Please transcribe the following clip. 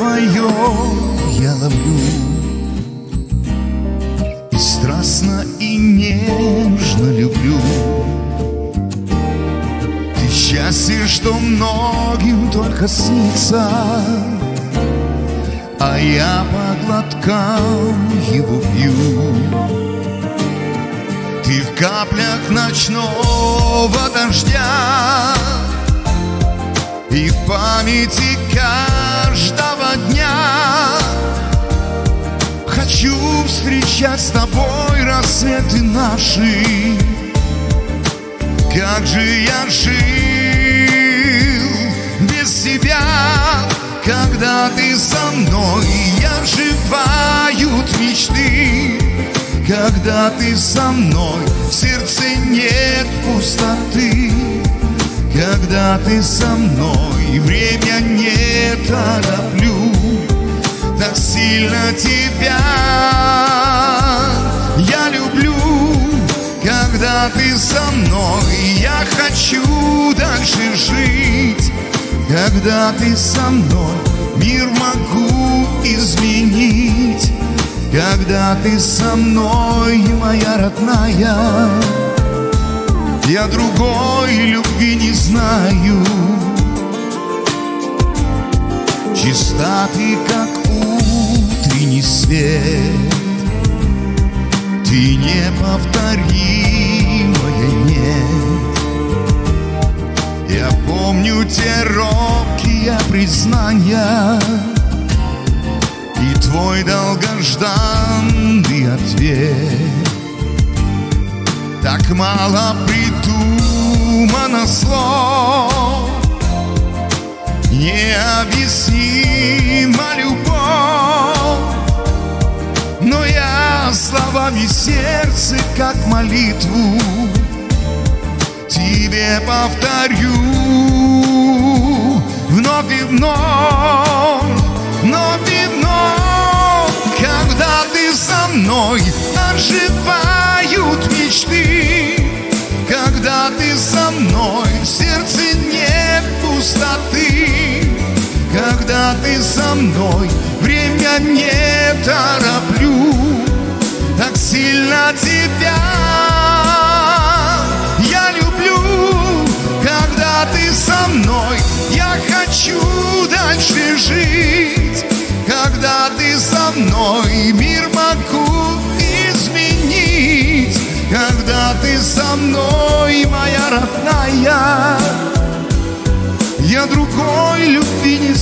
твое я ловлю. И страстно и нежно люблю. Ты счастье, что многим только снится А я по глоткам его пью. Ты в каплях ночного дождя И в памяти Хочу встречать с тобой рассветы наши. Как же я жил без тебя Когда ты со мной, я оживают мечты Когда ты со мной, в сердце нет пустоты когда ты со мной, время не тороплю Так сильно тебя. Я люблю Когда ты со мной, я хочу дальше жить Когда ты со мной, мир могу изменить Когда ты со мной, моя родная. Я другой любви не знаю. Чиста ты, как утренний свет. Ты неповторимая, нет Я помню те робкие признания И твой долгожданный ответ. Так мало придумано слов Необъяснима словами сердца, как молитву. Тебе повторю. Вновь и вновь, вновь и вновь Когда ты со мной оживают мечты. Когда ты со мной, в сердце нет пустоты. Когда ты со мной, время не тороплю Так сильно тебя. Я люблю Когда ты со мной, я хочу дальше жить. Когда ты со мной, мир могу изменить. Когда ты со мной, моя родная. Я другой любви не